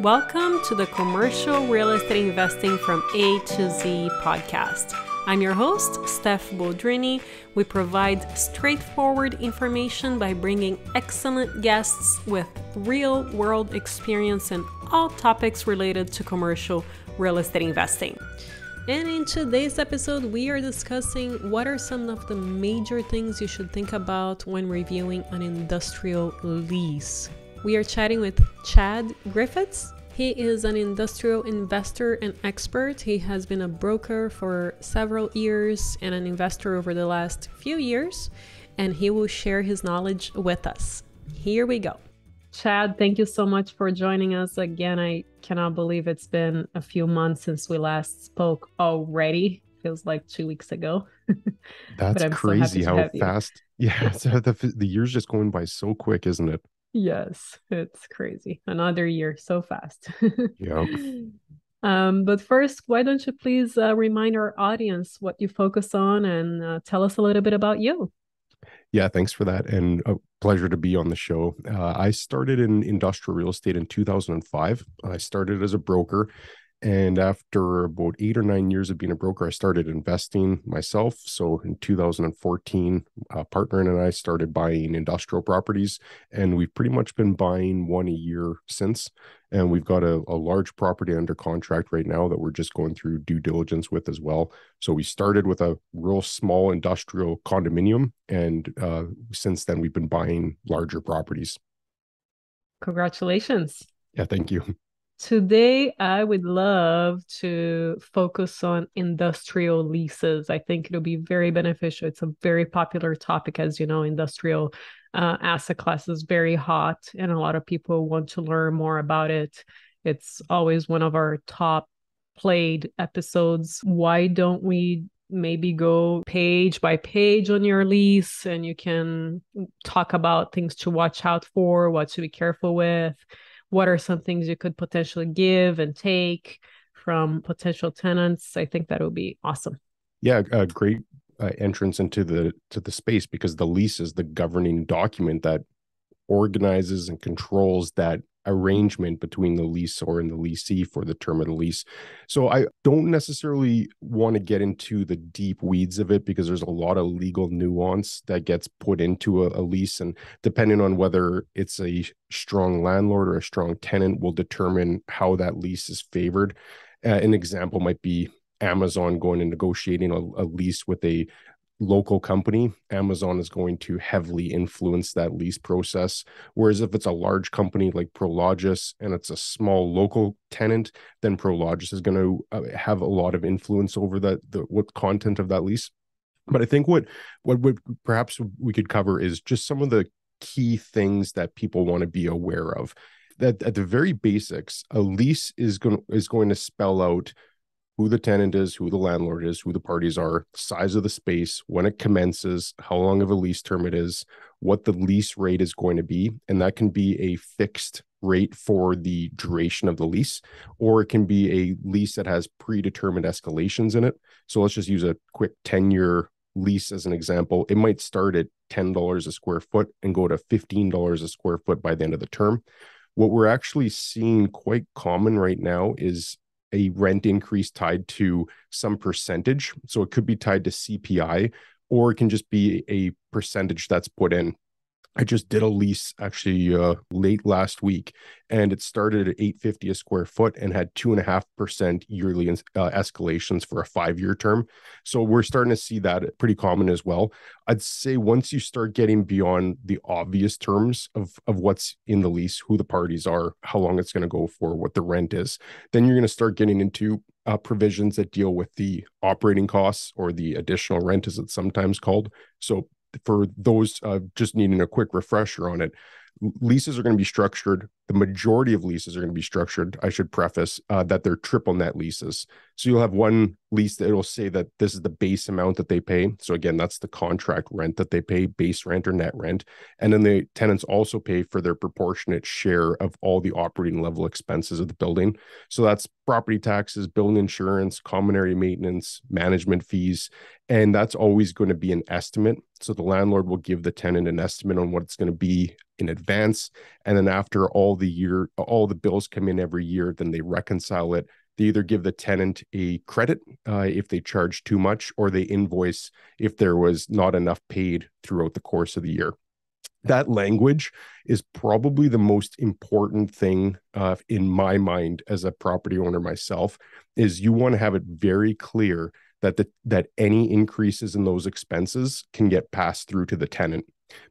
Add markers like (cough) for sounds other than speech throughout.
Welcome to the Commercial Real Estate Investing from A to Z podcast. I'm your host, Steph Boldrini. We provide straightforward information by bringing excellent guests with real world experience in all topics related to commercial real estate investing. And in today's episode, we are discussing what are some of the major things you should think about when reviewing an industrial lease. We are chatting with Chad Griffiths. He is an industrial investor and expert. He has been a broker for several years and an investor over the last few years, and he will share his knowledge with us. Here we go. Chad, thank you so much for joining us again. I cannot believe it's been a few months since we last spoke already. Feels like two weeks ago. (laughs) That's crazy so how fast. (laughs) Yeah, so the the year's just going by so quick, isn't it? Yes, it's crazy. Another year so fast. yeah. (laughs) Um, but first, why don't you please uh, remind our audience what you focus on and uh, tell us a little bit about you? Yeah, thanks for that. And a pleasure to be on the show. Uh, I started in industrial real estate in 2005. I started as a broker and after about eight or nine years of being a broker, I started investing myself. So in 2014, a partner and I started buying industrial properties, and we've pretty much been buying one a year since. And we've got a, a large property under contract right now that we're just going through due diligence with as well. So we started with a real small industrial condominium, and uh, since then, we've been buying larger properties. Congratulations. Yeah, thank you. Today, I would love to focus on industrial leases. I think it'll be very beneficial. It's a very popular topic, as you know, industrial uh, asset class is very hot, and a lot of people want to learn more about it. It's always one of our top played episodes. Why don't we maybe go page by page on your lease and you can talk about things to watch out for, what to be careful with? What are some things you could potentially give and take from potential tenants? I think that would be awesome. Yeah a great uh, entrance into the to the space because the lease is the governing document that organizes and controls that arrangement between the leaseor and the leasee for the term of the lease. So I don't necessarily want to get into the deep weeds of it because there's a lot of legal nuance that gets put into a, a lease. And depending on whether it's a strong landlord or a strong tenant, will determine how that lease is favored. Uh, an example might be Amazon going and negotiating a, a lease with a local company, Amazon is going to heavily influence that lease process. Whereas if it's a large company like Prologis and it's a small local tenant, then Prologis is going to uh, have a lot of influence over that the what content of that lease. But I think what what would perhaps we could cover is just some of the key things that people want to be aware of. That at the very basics, a lease is going is going to spell out who the tenant is, who the landlord is, who the parties are, size of the space, when it commences, how long of a lease term it is, what the lease rate is going to be. And that can be a fixed rate for the duration of the lease, or it can be a lease that has predetermined escalations in it. So let's just use a quick 10 year lease as an example. It might start at $10 a square foot and go to $15 a square foot by the end of the term. What we're actually seeing quite common right now is a rent increase tied to some percentage. So it could be tied to CPI, or it can just be a percentage that's put in. I just did a lease actually uh, late last week, and it started at 850 a square foot and had two and a half percent yearly uh, escalations for a five year term. So we're starting to see that pretty common as well. I'd say once you start getting beyond the obvious terms of of what's in the lease, who the parties are, how long it's going to go for, what the rent is, then you're going to start getting into uh, provisions that deal with the operating costs or the additional rent, as it's sometimes called. So for those uh, just needing a quick refresher on it, leases are going to be structured the majority of leases are going to be structured i should preface uh, that they're triple net leases. So you'll have one lease that it'll say that this is the base amount that they pay. So again that's the contract rent that they pay base rent or net rent. And then the tenants also pay for their proportionate share of all the operating level expenses of the building. So that's property taxes building insurance common area maintenance management fees and that's always going to be an estimate. So the landlord will give the tenant an estimate on what it's going to be in advance and then after all the year all the bills come in every year then they reconcile it. They either give the tenant a credit uh, if they charge too much or they invoice if there was not enough paid throughout the course of the year. That language is probably the most important thing uh, in my mind as a property owner myself is you want to have it very clear that the that any increases in those expenses can get passed through to the tenant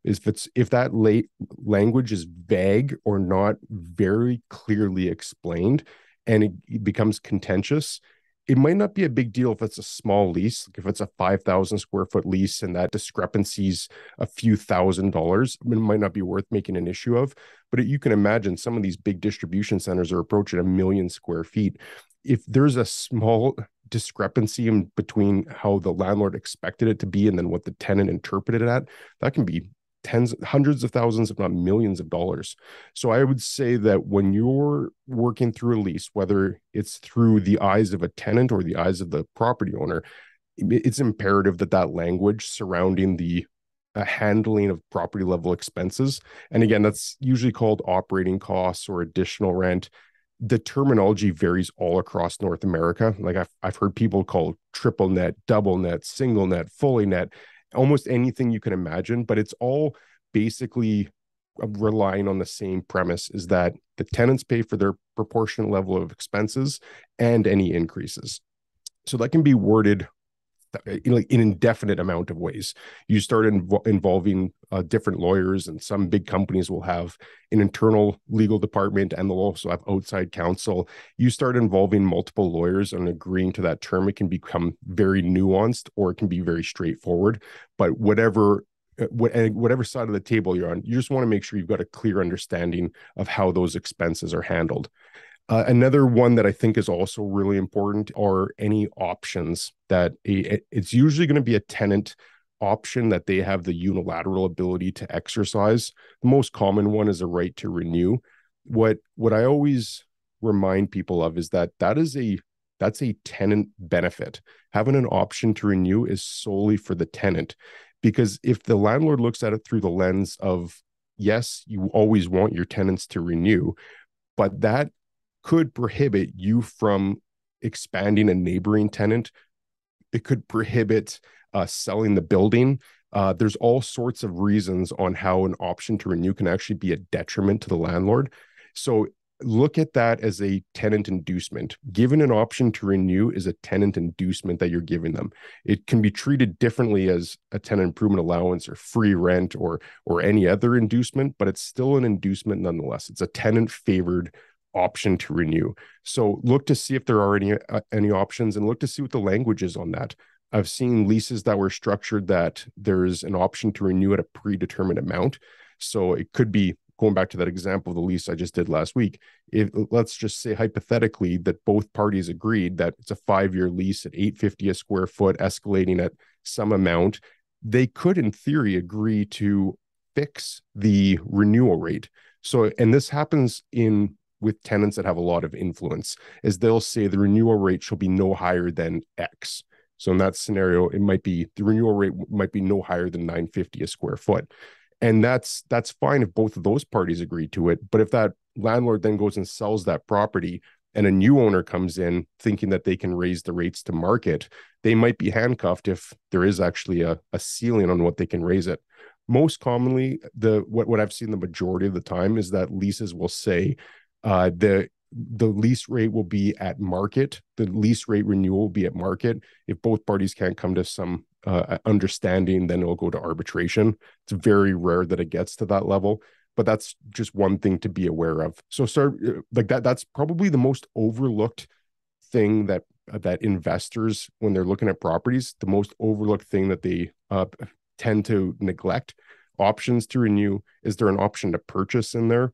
if it's if that late language is vague or not very clearly explained and it, it becomes contentious it might not be a big deal if it's a small lease like if it's a 5000 square foot lease and that discrepancies a few thousand dollars it might not be worth making an issue of but it, you can imagine some of these big distribution centers are approaching a million square feet. If there's a small discrepancy in between how the landlord expected it to be and then what the tenant interpreted it at that can be tens hundreds of thousands if not millions of dollars. So i would say that when you're working through a lease whether it's through the eyes of a tenant or the eyes of the property owner it's imperative that that language surrounding the uh, handling of property level expenses and again that's usually called operating costs or additional rent. The terminology varies all across North America. Like I've, I've heard people call triple net, double net, single net, fully net, almost anything you can imagine, but it's all basically uh, relying on the same premise is that the tenants pay for their proportionate level of expenses and any increases. So that can be worded like an indefinite amount of ways. You start inv- involving uh, different lawyers, and some big companies will have an internal legal department, and they'll also have outside counsel. You start involving multiple lawyers and agreeing to that term, it can become very nuanced, or it can be very straightforward. But whatever uh, whatever side of the table you're on, you just want to make sure you've got a clear understanding of how those expenses are handled. Uh, another one that I think is also really important are any options that a, it's usually going to be a tenant option that they have the unilateral ability to exercise. The most common one is a right to renew. What what I always remind people of is that that is a that's a tenant benefit. Having an option to renew is solely for the tenant because if the landlord looks at it through the lens of yes, you always want your tenants to renew, but that could prohibit you from expanding a neighboring tenant. It could prohibit uh, selling the building. Uh, there's all sorts of reasons on how an option to renew can actually be a detriment to the landlord. So look at that as a tenant inducement. Given an option to renew is a tenant inducement that you're giving them. It can be treated differently as a tenant improvement allowance or free rent or or any other inducement, but it's still an inducement nonetheless. It's a tenant favored option to renew. So look to see if there are any uh, any options and look to see what the language is on that. I've seen leases that were structured that there's an option to renew at a predetermined amount. So it could be going back to that example of the lease I just did last week. If let's just say hypothetically that both parties agreed that it's a five-year lease at 850 a square foot, escalating at some amount, they could in theory agree to fix the renewal rate. So, and this happens in with tenants that have a lot of influence is they'll say the renewal rate shall be no higher than X. So in that scenario, it might be the renewal rate might be no higher than 950 a square foot. And that's that's fine if both of those parties agree to it. But if that landlord then goes and sells that property and a new owner comes in thinking that they can raise the rates to market, they might be handcuffed if there is actually a, a ceiling on what they can raise it. Most commonly, the what, what I've seen the majority of the time is that leases will say uh, the the lease rate will be at market. The lease rate renewal will be at market. If both parties can't come to some uh, understanding, then it'll go to arbitration. It's very rare that it gets to that level, but that's just one thing to be aware of. So, start like that. That's probably the most overlooked thing that that investors, when they're looking at properties, the most overlooked thing that they uh, tend to neglect. Options to renew. Is there an option to purchase in there?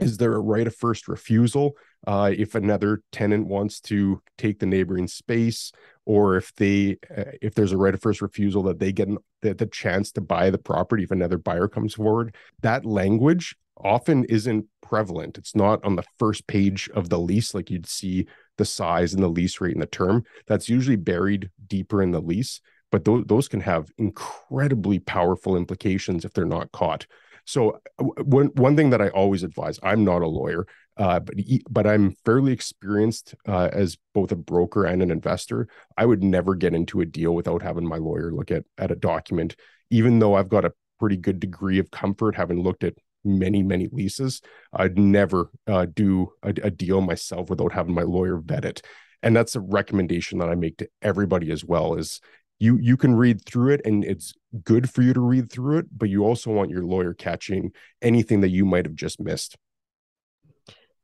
Is there a right of first refusal uh, if another tenant wants to take the neighboring space or if they uh, if there's a right of first refusal that they get the, the chance to buy the property if another buyer comes forward? That language often isn't prevalent. It's not on the first page of the lease like you'd see the size and the lease rate and the term. That's usually buried deeper in the lease but those can have incredibly powerful implications if they're not caught So one one thing that I always advise, I'm not a lawyer, uh, but but I'm fairly experienced uh, as both a broker and an investor. I would never get into a deal without having my lawyer look at at a document, even though I've got a pretty good degree of comfort having looked at many many leases. I'd never uh, do a, a deal myself without having my lawyer vet it and that's a recommendation that i make to everybody as well is you you can read through it and it's good for you to read through it but you also want your lawyer catching anything that you might have just missed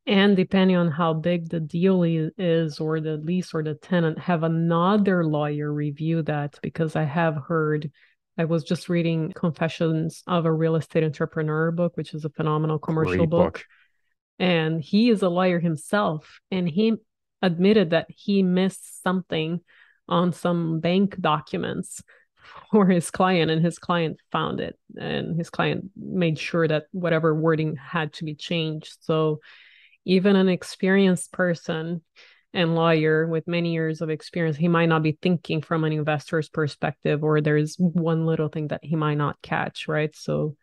and depending on how big the deal is or the lease or the tenant have another lawyer review that because i have heard i was just reading confessions of a real estate entrepreneur book which is a phenomenal commercial book. book and he is a lawyer himself and he admitted that he missed something on some bank documents for his client and his client found it and his client made sure that whatever wording had to be changed. So even an experienced person and lawyer with many years of experience he might not be thinking from an investor's perspective or there's one little thing that he might not catch right? So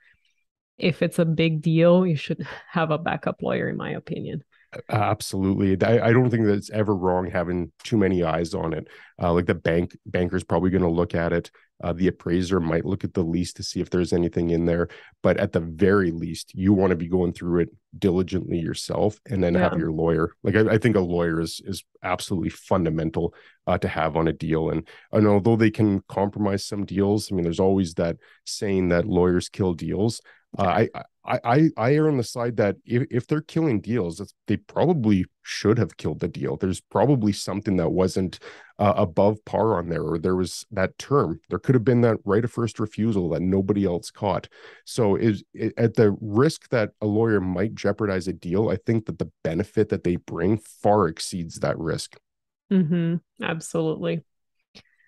if it's a big deal you should (laughs) have a backup lawyer in my opinion Absolutely. I, I, don't think that it's ever wrong having too many eyes on it. Uh, like the bank banker's probably going to look at it. Uh, the appraiser might look at the lease to see if there's anything in there. But at the very least, you want to be going through it diligently yourself and then yeah. have your lawyer. Like I, I, think a lawyer is is absolutely fundamental uh, to have on a deal. And, and although they can compromise some deals, I mean, there's always that saying that lawyers kill deals. Uh, I, I, I err on the side that if, if they're killing deals, they probably should have killed the deal. There's probably something that wasn't uh, above par on there, or there was that term. There could have been that right of first refusal that nobody else caught. So, is at the risk that a lawyer might jeopardize a deal, I think that the benefit that they bring far exceeds that risk. Mm-hmm. Absolutely.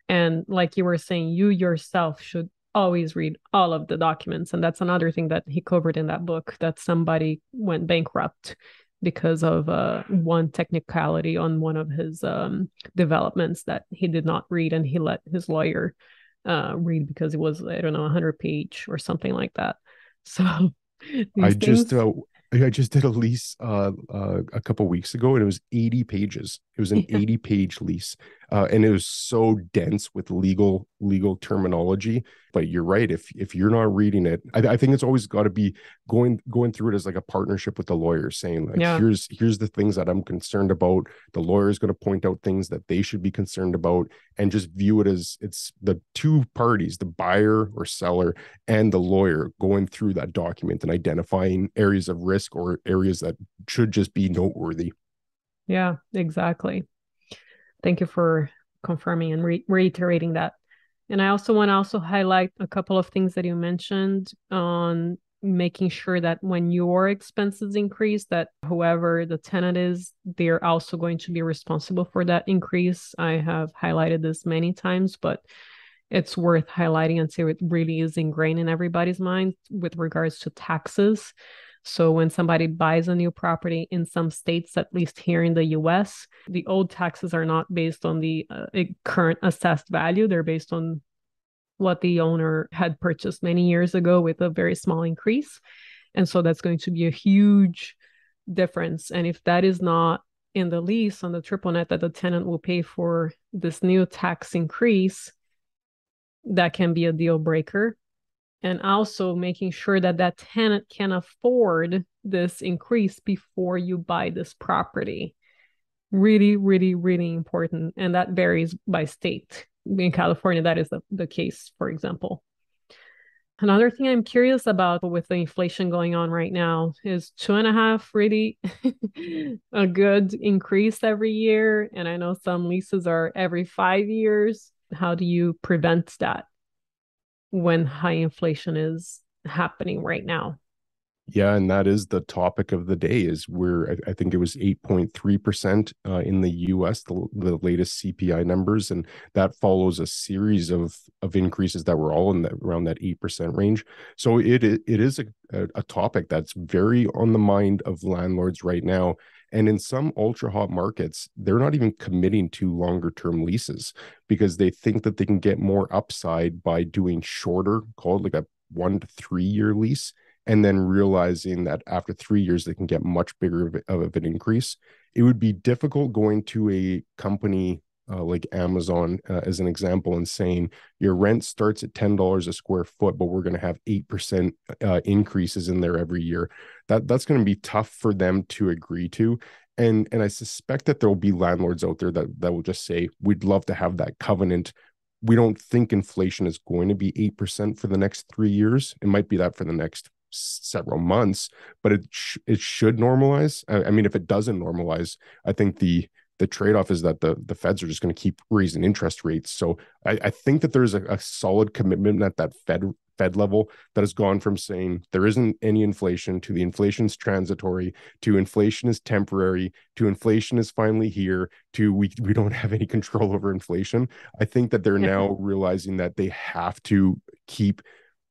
And like you were saying, you yourself should always read all of the documents. And that's another thing that he covered in that book that somebody went bankrupt because of uh, one technicality on one of his um, developments that he did not read and he let his lawyer uh, read because it was, I don't know, 100 page or something like that. (laughs) So I things... just uh, I just did a lease uh, uh, a couple weeks ago, and it was 80 pages. It was an yeah. 80 page lease, uh, and it was so dense with legal legal terminology. But you're right. If if you're not reading it, I, I think it's always got to be going going through it as like a partnership with the lawyer, saying like, yeah. here's here's the things that I'm concerned about. The lawyer is going to point out things that they should be concerned about, and just view it as it's the two parties, the buyer or seller, and the lawyer going through that document and identifying areas of risk or areas that should just be noteworthy. Yeah, exactly. Thank you for confirming and re- reiterating that. And I also want to also highlight a couple of things that you mentioned on making sure that when your expenses increase that whoever the tenant is they're also going to be responsible for that increase i have highlighted this many times but it's worth highlighting until it really is ingrained in everybody's mind with regards to taxes so when somebody buys a new property in some states, at least here in the US, the old taxes are not based on the uh, current assessed value. They're based on what the owner had purchased many years ago with a very small increase. And so that's going to be a huge difference. And if that is not in the lease on the triple net that the tenant will pay for this new tax increase, that can be a deal breaker and also making sure that that tenant can afford this increase before you buy this property. Really really really important and that varies by state. In california that is the, the case for example. Another thing i'm curious about with the inflation going on right now is two and a half really (laughs) a good increase every year and i know some leases are every five years. How do you prevent that when high inflation is happening right now. Yeah, and that is the topic of the day. Is where I, think it was eight point three percent uh, in the U.S. The, the latest CPI numbers, and that follows a series of of increases that were all in that around that eight percent range. So it it is a, a topic that's very on the mind of landlords right now. And in some ultra hot markets, they're not even committing to longer term leases because they think that they can get more upside by doing shorter, called like a one to three year lease and then realizing that after three years they can get much bigger of, of an increase. It would be difficult going to a company uh, like Amazon uh, as an example and saying your rent starts at $10 a square foot but we're going to have 8% uh, increases in there every year. That that's going to be tough for them to agree to and and I suspect that there will be landlords out there that that will just say we'd love to have that covenant. We don't think inflation is going to be 8% for the next 3 years. It might be that for the next several months but it sh- it should normalize. I, I mean if it doesn't normalize I think the the trade-off is that the the feds are just going to keep raising interest rates. So i, I think that there's a, a, solid commitment at that fed fed level that has gone from saying there isn't any inflation to the inflation's transitory to inflation is temporary to inflation is finally here to we, we don't have any control over inflation. I think that they're yeah. now realizing that they have to keep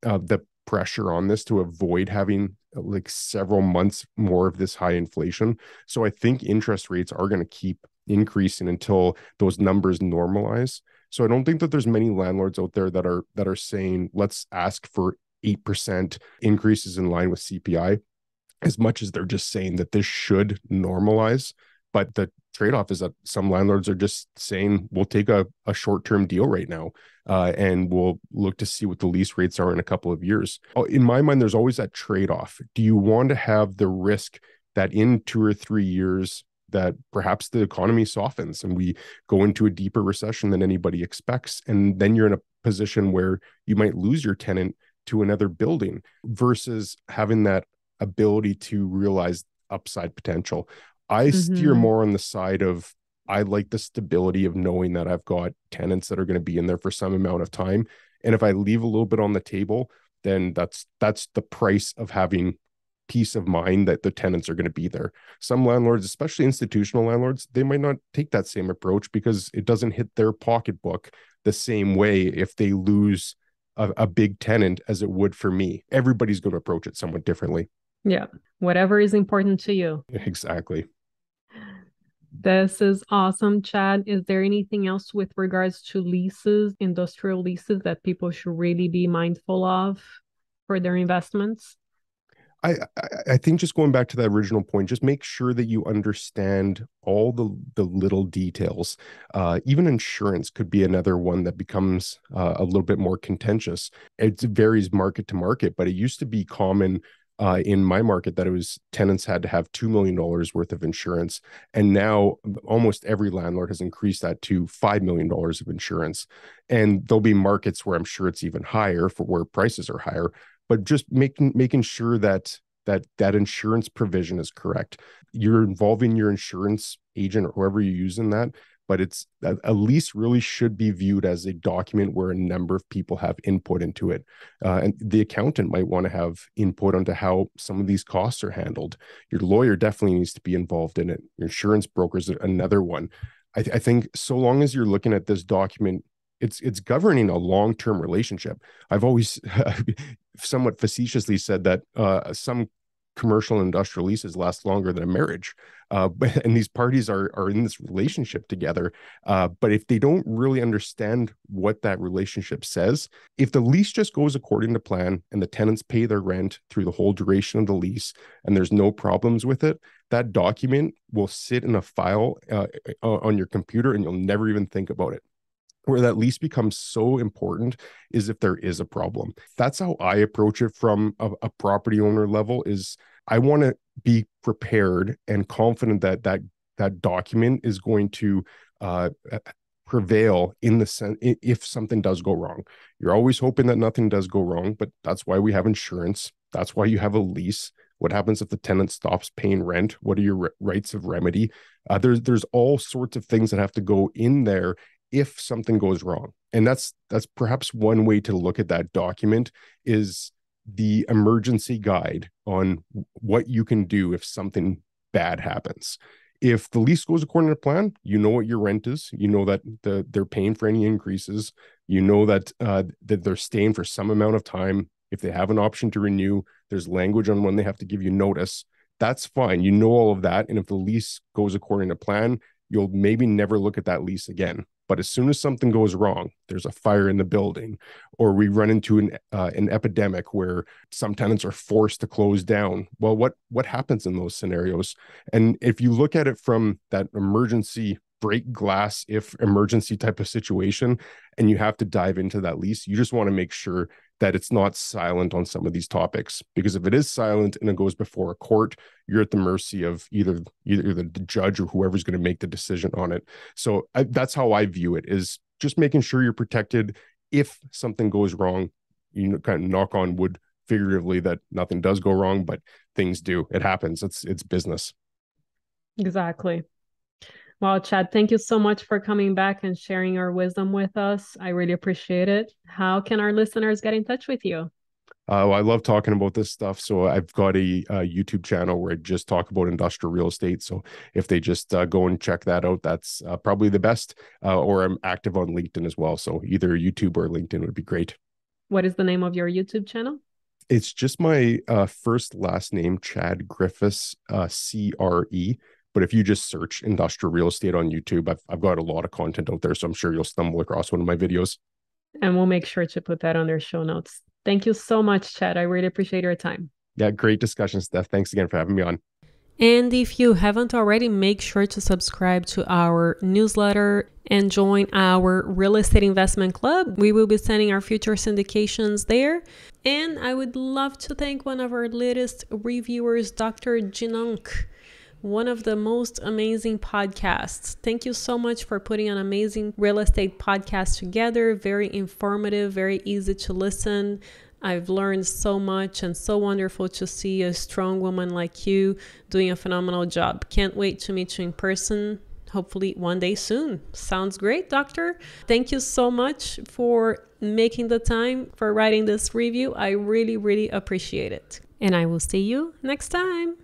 uh, the pressure on this to avoid having like several months more of this high inflation. So i think interest rates are going to keep increasing until those numbers normalize. So I don't think that there's many landlords out there that are that are saying let's ask for 8% increases in line with CPI as much as they're just saying that this should normalize. But the trade-off is that some landlords are just saying we'll take a, a short-term deal right now uh, and we'll look to see what the lease rates are in a couple of years. Oh, in my mind, there's always that trade-off. Do you want to have the risk that in two or three years that perhaps the economy softens and we go into a deeper recession than anybody expects. And then you're in a position where you might lose your tenant to another building versus having that ability to realize upside potential. I mm-hmm. steer more on the side of I like the stability of knowing that I've got tenants that are going to be in there for some amount of time. And if I leave a little bit on the table, then that's that's the price of having peace of mind that the tenants are going to be there. Some landlords, especially institutional landlords, they might not take that same approach because it doesn't hit their pocketbook the same way if they lose a, a big tenant as it would for me. Everybody's going to approach it somewhat differently. Yeah. Whatever is important to you. Exactly. This is awesome, Chad. Is there anything else with regards to leases, industrial leases that people should really be mindful of for their investments? I, I think just going back to that original point, just make sure that you understand all the the little details. Uh, even insurance could be another one that becomes uh, a little bit more contentious. It varies market to market, but it used to be common uh, in my market that it was tenants had to have $2 million worth of insurance. And now almost every landlord has increased that to $5 million of insurance. And there'll be markets where I'm sure it's even higher for where prices are higher but just making making sure that that that insurance provision is correct. You're involving your insurance agent or whoever you use in that, but it's a lease really should be viewed as a document where a number of people have input into it. Uh, and the accountant might want to have input onto how some of these costs are handled. Your lawyer definitely needs to be involved in it. Your insurance broker is another one. I, th- I think so long as you're looking at this document it's it's governing a long-term relationship. I've always (laughs) somewhat facetiously said that uh, some commercial and industrial leases last longer than a marriage uh, (laughs) and these parties are are in this relationship together uh, but if they don't really understand what that relationship says if the lease just goes according to plan and the tenants pay their rent through the whole duration of the lease and there's no problems with it that document will sit in a file uh, on your computer and you'll never even think about it where that lease becomes so important is if there is a problem. That's how i approach it from a, a property owner level is i want to be prepared and confident that that that document is going to uh, prevail in the sense if something does go wrong. You're always hoping that nothing does go wrong but that's why we have insurance. That's why you have a lease. What happens if the tenant stops paying rent? What are your rights of remedy? Uh, there's there's all sorts of things that have to go in there if something goes wrong. And that's that's perhaps one way to look at that document is the emergency guide on what you can do if something bad happens. If the lease goes according to plan you know what your rent is. You know that the, they're paying for any increases. You know that uh, that they're staying for some amount of time. If they have an option to renew there's language on when they have to give you notice. That's fine. You know all of that. And if the lease goes according to plan you'll maybe never look at that lease again But as soon as something goes wrong, there's a fire in the building, or we run into an uh, an epidemic where some tenants are forced to close down. Well, what what happens in those scenarios? And if you look at it from that emergency break glass if emergency type of situation and you have to dive into that lease you just want to make sure that it's not silent on some of these topics because if it is silent and it goes before a court you're at the mercy of either either the judge or whoever's going to make the decision on it. So I, that's how i view it is just making sure you're protected. If something goes wrong you know kind of knock on wood figuratively that nothing does go wrong but things do. It happens. It's it's business. Exactly well, Chad, thank you so much for coming back and sharing your wisdom with us. I really appreciate it. How can our listeners get in touch with you? Uh, I love talking about this stuff. So I've got a, a, YouTube channel where I just talk about industrial real estate. So if they just uh, go and check that out, that's uh, probably the best. Uh, or I'm active on LinkedIn as well. So either YouTube or LinkedIn would be great. What is the name of your YouTube channel? It's just my uh, first last name, Chad Griffiths, uh, C R E. But if you just search industrial real estate on YouTube, I've, I've got a lot of content out there. So I'm sure you'll stumble across one of my videos. And we'll make sure to put that on their show notes. Thank you so much, Chad. I really appreciate your time. Yeah, great discussion, Steph. Thanks again for having me on. And if you haven't already, make sure to subscribe to our newsletter and join our real estate investment club. We will be sending our future syndications there. And I would love to thank one of our latest reviewers, Dr. Jinunk one of the most amazing podcasts. Thank you so much for putting an amazing real estate podcast together. Very informative, very easy to listen. I've learned so much and so wonderful to see a strong woman like you doing a phenomenal job. Can't wait to meet you in person. Hopefully, one day soon. Sounds great, Doctor. Thank you so much for making the time for writing this review. I really, really appreciate it. And I will see you next time.